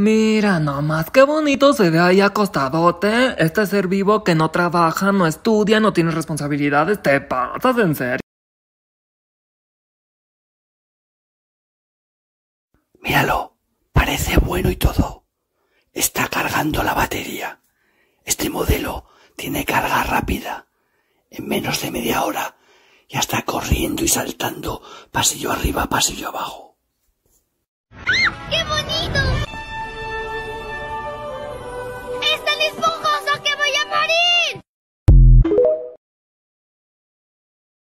Mira nomás, qué bonito se ve ahí acostadote. Este ser vivo que no trabaja, no estudia, no tiene responsabilidades. ¿Te pasas en serio? Míralo, parece bueno y todo. Está cargando la batería. Este modelo tiene carga rápida. En menos de media hora ya está corriendo y saltando pasillo arriba, pasillo abajo.